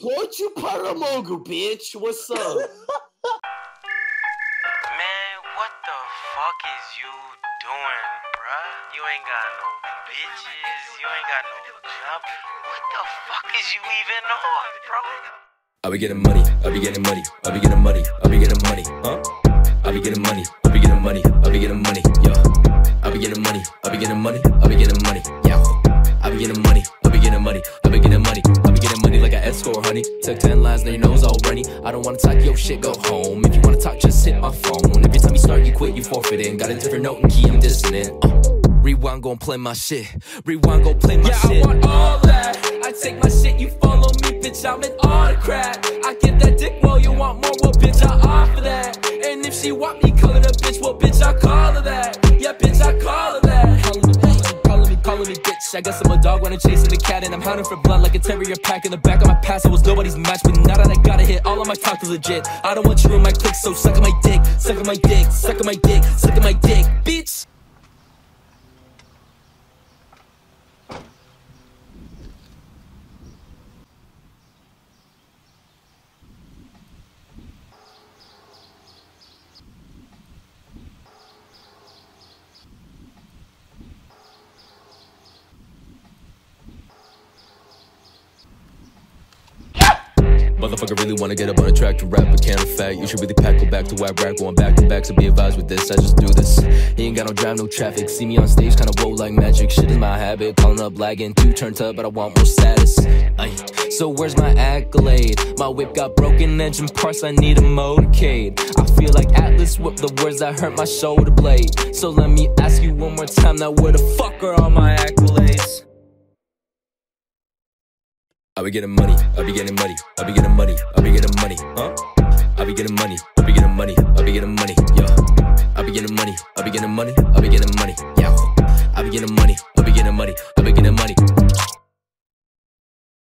Go to Paramogu, bitch. What's up? Man, what the fuck is you doing, bruh? You ain't got no bitches, you ain't got no job. What the fuck is you even on, bro? I be getting money, I be getting money, I be getting money, I be getting money, huh? I be getting money, I be getting money, I be getting money, yeah. I be getting money, I be getting money, I be getting money, yeah. I be getting money, I be getting money, I be getting money, I be getting money Took 10 lines, now your nose all runny. I don't wanna talk your shit, go home. If you wanna talk, just hit my phone. Every time you start, you quit, you forfeit forfeiting. Got a different note and key, I'm dissonant. Uh, rewind, gon' play my shit. Rewind, gon' play my yeah, shit. I want all that. I take my shit, you follow me, bitch. I'm an autocrat. I get that dick, well, you want more, well, bitch, I offer that. And if she want me, calling her bitch, well, bitch, I call her that. Yeah, bitch, I call her I guess I'm a dog when I'm chasing the cat, and I'm hunting for blood like a terrier pack. In the back of my past, I was nobody's match, but now that I gotta hit, all of my talk is legit. I don't want you in my clique, so suck on my dick, suck on my dick, suck on my dick, suck on my dick, bitch. Motherfucker really wanna get up on a track to rap, but can't in fact. You should really pack, go back to whack rap, going back to back. So be advised with this, I just do this. He ain't got no drive, no traffic. See me on stage, kinda whoa like magic. Shit is my habit, calling up lagging. Two turned up, but I want more status. Ay. So where's my accolade? My whip got broken engine parts, I need a motorcade. I feel like Atlas whipped the words that hurt my shoulder blade. So let me ask you one more time, now where the fuck are all my accolades? I be getting money, I be getting money, I be getting money, I be getting money, huh? I be getting money, I be getting money, I be getting money, yeah. I be getting money, I be getting money, I be getting money, yeah. I be getting money, I be getting money, I be getting money,